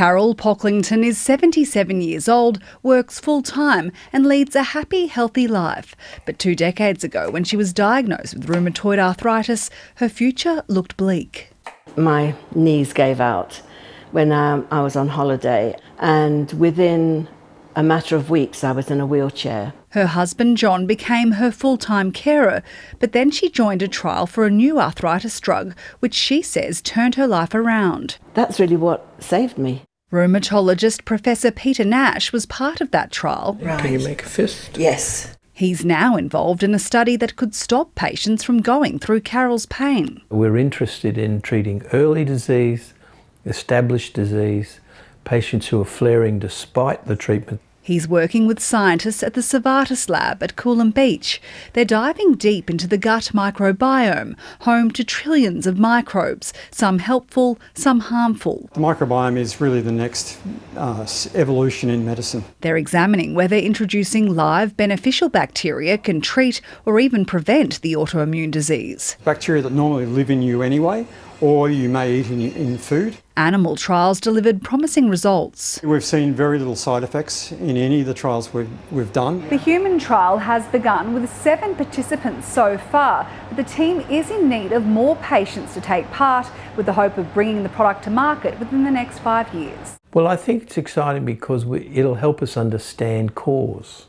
Carol Pocklington is 77 years old, works full time, and leads a happy, healthy life. But two decades ago, when she was diagnosed with rheumatoid arthritis, her future looked bleak. My knees gave out when um, I was on holiday, and within a matter of weeks, I was in a wheelchair. Her husband John became her full time carer, but then she joined a trial for a new arthritis drug, which she says turned her life around. That's really what saved me. Rheumatologist Professor Peter Nash was part of that trial. Right. Can you make a fist? Yes. He's now involved in a study that could stop patients from going through Carol's pain. We're interested in treating early disease, established disease, patients who are flaring despite the treatment. He's working with scientists at the Servatus lab at Coolum Beach. They're diving deep into the gut microbiome, home to trillions of microbes, some helpful, some harmful. The microbiome is really the next uh, evolution in medicine. They're examining whether introducing live beneficial bacteria can treat or even prevent the autoimmune disease. Bacteria that normally live in you anyway, or you may eat in, in food. Animal trials delivered promising results. We've seen very little side effects in any of the trials we've, we've done. The human trial has begun with seven participants so far, but the team is in need of more patients to take part with the hope of bringing the product to market within the next five years. Well, I think it's exciting because we, it'll help us understand cause.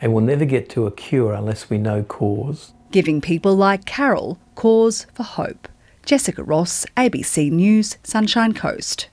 And we'll never get to a cure unless we know cause. Giving people like Carol cause for hope. Jessica Ross, ABC News, Sunshine Coast.